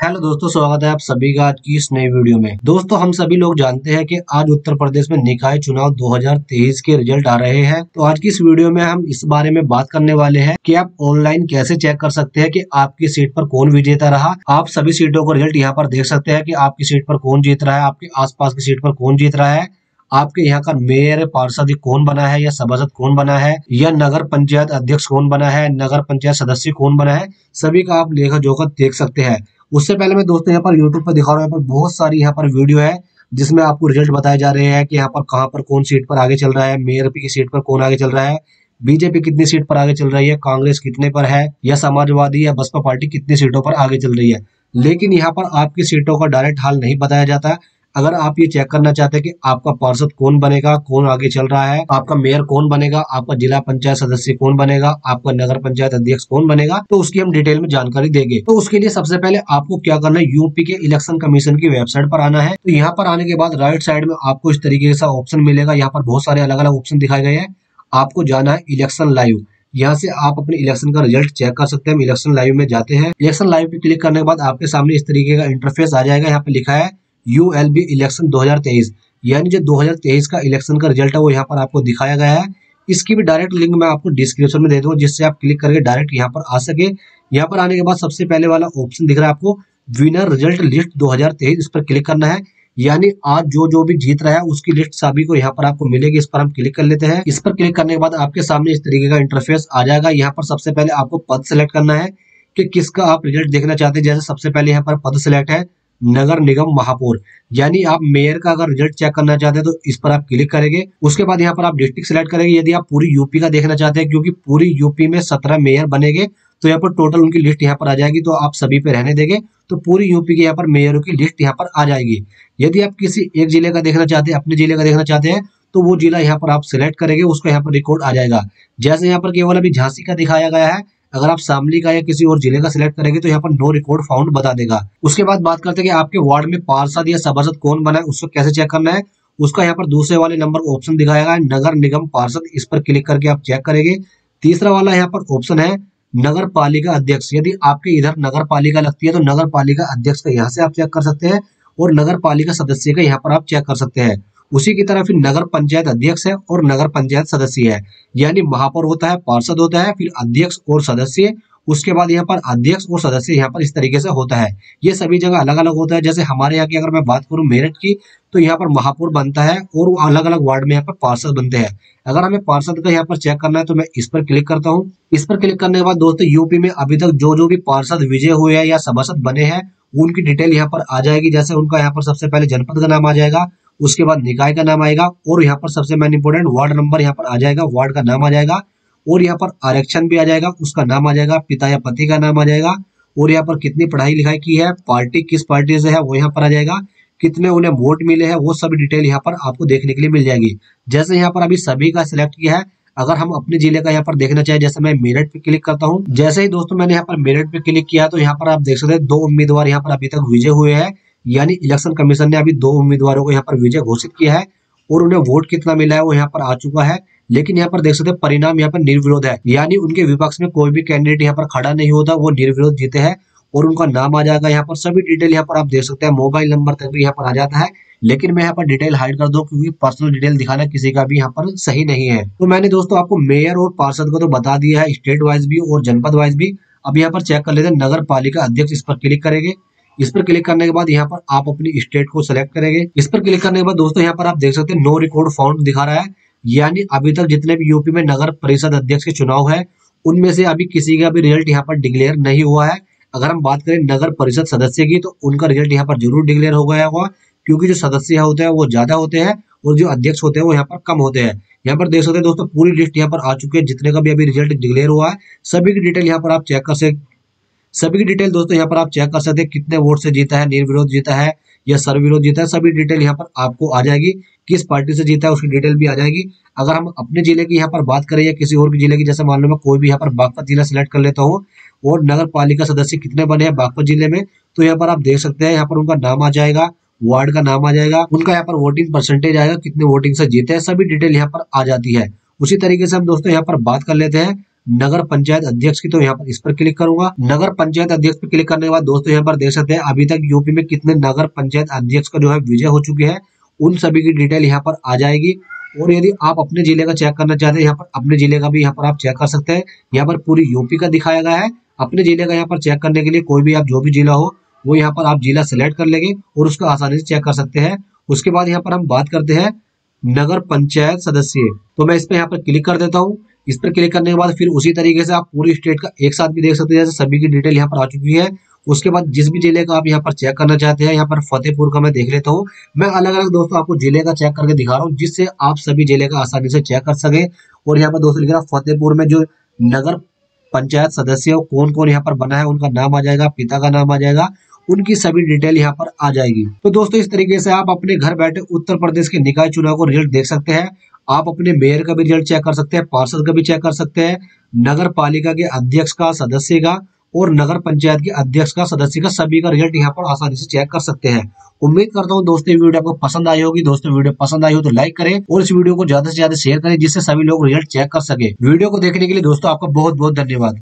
Hello दोस्तों, स्वागत है आप सभी का आज की इस नई वीडियो में। दोस्तों, हम सभी लोग जानते हैं कि आज उत्तर प्रदेश में निकाय चुनाव 2023 के रिज़ल्ट आ रहे हैं। तो आज की इस वीडियो में हम इस बारे में बात करने वाले हैं कि आप ऑनलाइन कैसे चेक कर सकते हैं कि आपकी सीट पर कौन विजेता रहा। आप सभी सीटों का रिज़ल्ट यहाँ पर देख सकते हैं की आपकी सीट पर कौन जीत रहा है, आपके आस की सीट पर कौन जीत रहा है। आपके यहाँ का मेयर, पार्षद कौन बना है या सभासद कौन बना है या नगर पंचायत अध्यक्ष कौन बना है, नगर पंचायत सदस्य कौन बना है, सभी का आप लेखा जोखा देख सकते हैं। उससे पहले मैं दोस्तों यहाँ पर यूट्यूब पर दिखा रहा हूँ, यहाँ पर बहुत सारी यहाँ पर वीडियो है, जिसमें आपको रिज़ल्ट बताए जा रहे हैं कि यहाँ पर कहाँ पर कौन सीट पर आगे चल रहा है मेयर की सीट पर कौन आगे चल रहा है बीजेपी कितनी सीट पर आगे चल रही है, कांग्रेस कितने पर है, या समाजवादी या बसपा पार्टी कितनी सीटों पर आगे चल रही है। लेकिन यहाँ पर आपकी सीटों का डायरेक्ट हाल नहीं बताया जाता अगर आप ये चेक करना चाहते हैं कि आपका पार्षद कौन बनेगा, कौन आगे चल रहा है, आपका मेयर कौन बनेगा, आपका जिला पंचायत सदस्य कौन बनेगा, आपका नगर पंचायत अध्यक्ष कौन बनेगा तो उसकी हम डिटेल में जानकारी देंगे। तो उसके लिए सबसे पहले आपको क्या करना है यूपी के इलेक्शन कमीशन की वेबसाइट पर आना है। तो यहाँ पर आने के बाद राइट साइड में आपको इस तरीके का ऑप्शन मिलेगा। यहाँ पर बहुत सारे अलग अलग ऑप्शन दिखाए गए हैं। आपको जाना है इलेक्शन लाइव यहाँ से आप अपने इलेक्शन का रिज़ल्ट चेक कर सकते हैं। इलेक्शन लाइव में जाते हैं। इलेक्शन लाइव पे क्लिक करने के बाद आपके सामने इस तरीके का इंटरफेस आ जाएगा। यहाँ पे लिखा है यू एल बी इलेक्शन 2023 यानी जो 2023 का इलेक्शन का रिज़ल्ट है, वो यहाँ पर आपको दिखाया गया है। इसकी भी डायरेक्ट लिंक मैं आपको डिस्क्रिप्शन में दे दूँगा, जिससे आप क्लिक करके डायरेक्ट यहाँ पर आ सके। यहाँ पर आने के बाद सबसे पहले वाला ऑप्शन दिख रहा है आपको विनर रिज़ल्ट लिस्ट 2023 इस पर क्लिक करना है। यानी आज जो जो भी जीत रहा है, उसकी लिस्ट सभी को यहाँ पर आपको मिलेगी। इस पर हम क्लिक कर लेते हैं। इस पर क्लिक करने के बाद आपके सामने इस तरीके का इंटरफेस आ जाएगा। यहाँ पर सबसे पहले आपको पद सिलेक्ट करना है कि किसका आप रिज़ल्ट देखना चाहते हैं। जैसे सबसे पहले यहाँ पर पद सिलेक्ट है नगर निगम महापौर, यानी आप मेयर का अगर रिज़ल्ट चेक करना चाहते हैं तो इस पर आप क्लिक करेंगे। उसके बाद यहाँ पर आप डिस्ट्रिक्ट सिलेक्ट करेंगे, यदि आप पूरी यूपी का देखना चाहते हैं, क्योंकि पूरी यूपी में सत्रह मेयर बनेंगे तो यहाँ पर टोटल उनकी लिस्ट यहाँ पर आ जाएगी तो आप सभी पे रहने देंगे तो पूरी यूपी के यहाँ पर मेयरों की लिस्ट यहाँ पर आ जाएगी। यदि आप किसी एक ज़िले का देखना चाहते हैं, अपने ज़िले का देखना चाहते हैं तो वो जिला यहाँ पर आप सिलेक्ट करेंगे, उसका यहाँ पर रिकॉर्ड आ जाएगा। जैसे यहाँ पर केवल अभी झांसी का दिखाया गया है अगर आप शामली का या किसी और ज़िले का सिलेक्ट करेंगे तो यहाँ पर नो रिकॉर्ड फाउंड बता देगा। उसके बाद बात करते हैं कि आपके वार्ड में पार्षद या सभासद कौन बना है, उसको कैसे चेक करना है, उसका यहाँ पर दूसरे वाले नंबर ऑप्शन दिखाएगा नगर निगम पार्षद, इस पर क्लिक करके आप चेक करेंगे। तीसरा वाला यहाँ पर ऑप्शन है, नगर पालिका अध्यक्ष। यदि आपके इधर नगर पालिका लगती है तो नगर पालिका अध्यक्ष का यहाँ से आप चेक कर सकते हैं और नगर पालिका सदस्य का यहाँ पर आप चेक कर सकते हैं। उसी की तरह फिर नगर पंचायत अध्यक्ष है और नगर पंचायत सदस्य है। यानी महापौर होता है, पार्षद होता है, फिर अध्यक्ष और सदस्य। उसके बाद यहाँ पर अध्यक्ष और सदस्य यहाँ पर इस तरीके से होता है। ये सभी जगह अलग अलग होता है। जैसे हमारे यहाँ की अगर मैं बात करूँ मेरठ की तो यहाँ पर महापौर बनता है और अलग अलग वार्ड में यहाँ पर पार्षद बनते हैं। अगर हमें पार्षद का यहाँ पर चेक करना है तो मैं इस पर क्लिक करता हूँ। इस पर क्लिक करने के बाद दोस्तों यूपी में अभी तक जो जो भी पार्षद विजय हुए हैं या सभासद बने हैं, उनकी डिटेल यहाँ पर आ जाएगी। जैसे उनका यहाँ पर सबसे पहले जनपद का नाम आ जाएगा। उसके बाद निकाय का नाम आएगा और यहाँ पर सबसे मेन इंपोर्टेंट वार्ड नंबर यहाँ पर आ जाएगा वार्ड का नाम आ जाएगा और यहाँ पर आरक्षण भी आ जाएगा उसका नाम आ जाएगा पिता या पति का नाम आ जाएगा और यहाँ पर कितनी पढ़ाई लिखाई की है पार्टी किस पार्टी से है वो यहाँ पर आ जाएगा कितने उन्हें वोट मिले हैं वो सभी डिटेल यहाँ पर आपको देखने के लिए मिल जाएगी जैसे यहाँ पर अभी सभी का सिलेक्ट किया है अगर हम अपने ज़िले का यहाँ पर देखना चाहे जैसे मैं मेरठ पे क्लिक करता हूँ जैसे ही दोस्तों मैंने यहाँ पर मेरठ पे क्लिक किया तो यहाँ पर आप देख सकते हैं दो उम्मीदवार यहाँ पर अभी तक विजय हुए हैं यानी इलेक्शन कमीशन ने अभी दो उम्मीदवारों को यहाँ पर विजय घोषित किया है और उन्हें वोट कितना मिला है वो यहाँ पर आ चुका है लेकिन यहाँ पर देख सकते हैं परिणाम यहाँ पर निर्विरोध है यानी उनके विपक्ष में कोई भी कैंडिडेट यहाँ पर खड़ा नहीं होता वो निर्विरोध जीते हैं और उनका नाम आ जाएगा यहाँ पर सभी डिटेल यहाँ पर आप देख सकते हैं मोबाइल नंबर तक भी यहाँ पर आ जाता है लेकिन मैं यहाँ पर डिटेल हाइड कर दूँ क्योंकि पर्सनल डिटेल दिखाना किसी का भी यहाँ पर सही नहीं है तो मैंने दोस्तों आपको मेयर और पार्षद को तो बता दिया है स्टेट वाइज भी और जनपद वाइज भी अब यहाँ पर चेक कर लेते हैं नगर पालिका अध्यक्ष इस पर क्लिक करेंगे इस पर क्लिक करने के बाद यहाँ पर आप अपनी स्टेट को सिलेक्ट करेंगे। इस पर क्लिक करने के बाद दोस्तों यहाँ पर आप देख सकते हैं नो रिकॉर्ड फाउंड दिखा रहा है। यानी अभी तक जितने भी यूपी में नगर परिषद अध्यक्ष के चुनाव है, उनमें से अभी किसी का भी रिज़ल्ट यहाँ पर डिक्लेयर नहीं हुआ है। अगर हम बात करें नगर परिषद सदस्य की तो उनका रिज़ल्ट यहाँ पर ज़रूर डिक्लेयर हो गया होगा, क्योंकि जो सदस्य होते हैं, वो ज़्यादा होते हैं और जो अध्यक्ष होते हैं, वो यहाँ पर कम होते हैं। यहाँ पर देख सकते हैं दोस्तों, पूरी लिस्ट यहाँ पर आ चुकी है। जितने का भी अभी रिज़ल्ट डिक्लेयर हुआ है, सभी की डिटेल यहाँ पर आप चेक कर सकते सभी की डिटेल दोस्तों यहाँ पर आप चेक कर सकते हैं कितने वोट से जीता है, निर्विरोध जीता है या सर्विरोध जीता है, सभी डिटेल यहाँ पर आपको आ जाएगी। किस पार्टी से जीता है उसकी डिटेल भी आ जाएगी। अगर हम अपने ज़िले की यहाँ पर बात करें या किसी और ज़िले की, जैसे मान लो मैं कोई भी यहाँ पर बागपत जिला सिलेक्ट कर लेता हूँ और नगर पालिका सदस्य कितने बने हैं बागपत ज़िले में तो यहाँ पर आप देख सकते हैं यहाँ पर उनका नाम आ जाएगा, वार्ड का नाम आ जाएगा, उनका यहाँ पर वोटिंग परसेंटेज आएगा, कितने वोटिंग से जीते हैं, सभी डिटेल यहाँ पर आ जाती है। उसी तरीके से हम दोस्तों यहाँ पर बात कर लेते हैं। नगर पंचायत अध्यक्ष की तो यहाँ पर इस पर क्लिक करूँगा नगर पंचायत अध्यक्ष पर क्लिक करने के बाद दोस्तों यहाँ पर देख सकते हैं अभी तक यूपी में कितने नगर पंचायत अध्यक्ष का जो है विजय हो चुके हैं उन सभी की डिटेल यहाँ पर आ जाएगी और यदि आप अपने ज़िले का चेक करना चाहते हैं यहाँ पर अपने ज़िले का भी यहाँ पर आप चेक कर सकते हैं यहाँ पर पूरी यूपी का दिखाया गया है अपने ज़िले का यहाँ पर चेक करने के लिए कोई भी आप जो भी जिला हो वो यहाँ पर आप जिला सिलेक्ट कर लेंगे और उसको आसानी से चेक कर सकते हैं उसके बाद यहाँ पर हम बात करते हैं नगर पंचायत सदस्य तो मैं इस पर यहाँ पर क्लिक कर देता हूँ इस पर क्लिक करने के बाद फिर उसी तरीके से आप पूरी स्टेट का एक साथ भी देख सकते हैं, जैसे सभी की डिटेल यहाँ पर आ चुकी है। उसके बाद जिस भी ज़िले का आप यहाँ पर चेक करना चाहते हैं, यहाँ पर फतेहपुर का मैं देख लेता हूँ। मैं अलग अलग दोस्तों आपको ज़िले का चेक करके दिखा रहा हूँ, जिससे आप सभी ज़िले का आसानी से चेक कर सके। और यहाँ पर दोस्तों लिख रहा फतेहपुर में जो नगर पंचायत सदस्य कौन कौन यहाँ पर बना है, उनका नाम आ जाएगा, पिता का नाम आ जाएगा, उनकी सभी डिटेल यहाँ पर आ जाएगी। तो दोस्तों इस तरीके से आप अपने घर बैठे उत्तर प्रदेश के निकाय चुनाव को रिज़ल्ट देख सकते हैं। आप अपने मेयर का भी रिज़ल्ट चेक कर सकते हैं, पार्षद का भी चेक कर सकते हैं नगर पालिका के अध्यक्ष का, सदस्य का और नगर पंचायत के अध्यक्ष का, सदस्य का सभी का रिज़ल्ट यहाँ पर आसानी से चेक कर सकते हैं। उम्मीद करता हूँ दोस्तों वीडियो आपको पसंद आई होगी। दोस्तों वीडियो पसंद आई हो तो लाइक करें और इस वीडियो को ज़्यादा से ज़्यादा शेयर करें जिससे सभी लोग रिज़ल्ट चेक कर सके। वीडियो को देखने के लिए दोस्तों, आपका बहुत बहुत धन्यवाद।